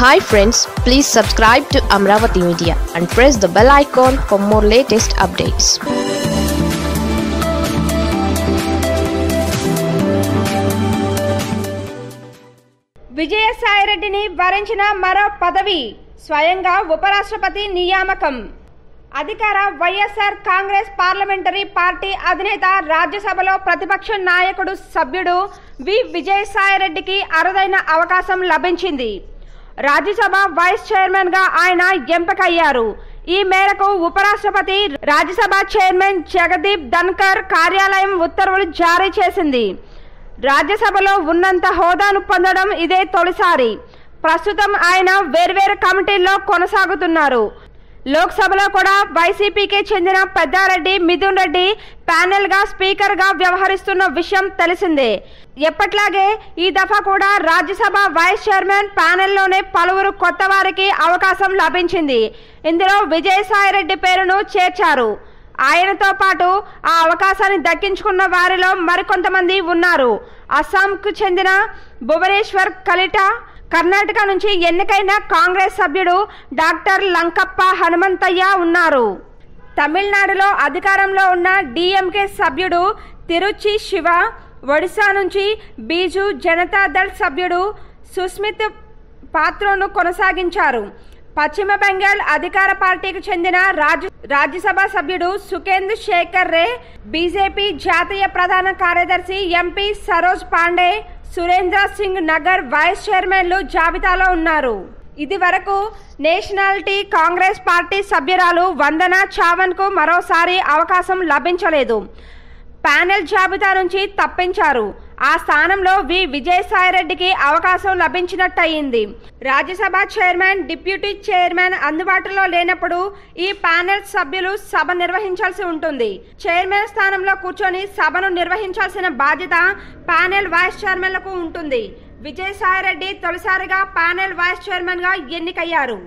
Hi friends please subscribe to Amaravati media and press the bell icon for more latest updates విజయసాయిరెడ్డిని వరించిన మరో పదవి స్వయంగా ఉపరాష్ట్రపతి నియామకం. అధికార వైఎస్ఆర్ కాంగ్రెస్ పార్లమెంటరీ పార్టీ అధినేత రాజ్యసభలో ప్రతిపక్ష నాయకుడు సభ్యుడు వి. విజయసాయిరెడ్డికి అరుదైన అవకాశం లభించింది. రాజ్యసభ వైస్ చైర్మన్గా ఆయన ఎంపికయ్యారు. ఈ మేరకు ఉపరాష్ట్రపతి రాజ్యసభ చైర్మన్ జగదీప్ ధన్కర్ కార్యాలయం ఉత్తర్వులు జారీ చేసింది. రాజ్యసభలో ఉన్నంత హోదాను పొందడం ఇదే తొలిసారి. ప్రస్తుతం ఆయన వేర్వేరు కమిటీల్లో కొనసాగుతున్నారు. లోక్సభలో కూడా వైసీపీకి చెందిన పెద్దారెడ్డి మిథున్ రెడ్డి ప్యానెల్గా స్పీకర్గా వ్యవహరిస్తున్న విషయం తెలిసిందే. ఎప్పట్లాగే ఈ దఫా కూడా రాజ్యసభ వైస్ చైర్మన్ ప్యానెల్లోనే పలువురు కొత్త వారికి అవకాశం లభించింది. ఇందులో విజయసాయిరెడ్డి పేరును చేర్చారు. ఆయనతో పాటు ఆ అవకాశాన్ని దక్కించుకున్న వారిలో మరికొంతమంది ఉన్నారు. అస్సాంకు చెందిన భువనేశ్వర్ కలిటా కర్ణాటక నుంచి ఎన్నికైన కాంగ్రెస్ సభ్యుడు డాక్టర్ లంకప్ప హనుమంతయ్య ఉన్నారు. తమిళనాడులో అధికారంలో ఉన్న డిఎంకే సభ్యుడు తిరుచి శివ ఒడిశా నుంచి బీజు జనతాదళ్ సభ్యుడు సుస్మిత్ పాత్రను కొనసాగించారు. పశ్చిమ బెంగాల్ అధికార పార్టీకి చెందిన రాజ్య రాజ్యసభ సభ్యుడు సుఖేందు శేఖర్ రే బీజేపీ జాతీయ ప్రధాన కార్యదర్శి ఎంపీ సరోజ్ పాండే సురేంద్ర సింగ్ నగర్ వైస్ చైర్మన్లు జాబితాలో ఉన్నారు. ఇది వరకు నేషనాలిటీ కాంగ్రెస్ పార్టీ సభ్యురాలు వందన చావన్కు మరోసారి అవకాశం లభించలేదు. ప్యానెల్ జాబితా నుంచి తప్పించారు. ఆ స్థానంలో వి. విజయసాయిరెడ్డికి అవకాశం లభించినట్టయింది. రాజ్యసభ చైర్మన్ డిప్యూటీ చైర్మన్ అందుబాటులో లేనప్పుడు ఈ ప్యానెల్ సభ్యులు సభ నిర్వహించాల్సి ఉంటుంది. చైర్మన్ స్థానంలో కూర్చొని సభను నిర్వహించాల్సిన బాధ్యత ప్యానెల్ వైస్ చైర్మన్లకు ఉంటుంది. విజయసాయిరెడ్డి తొలిసారిగా ప్యానెల్ వైస్ చైర్మన్గా ఎన్నికయ్యారు.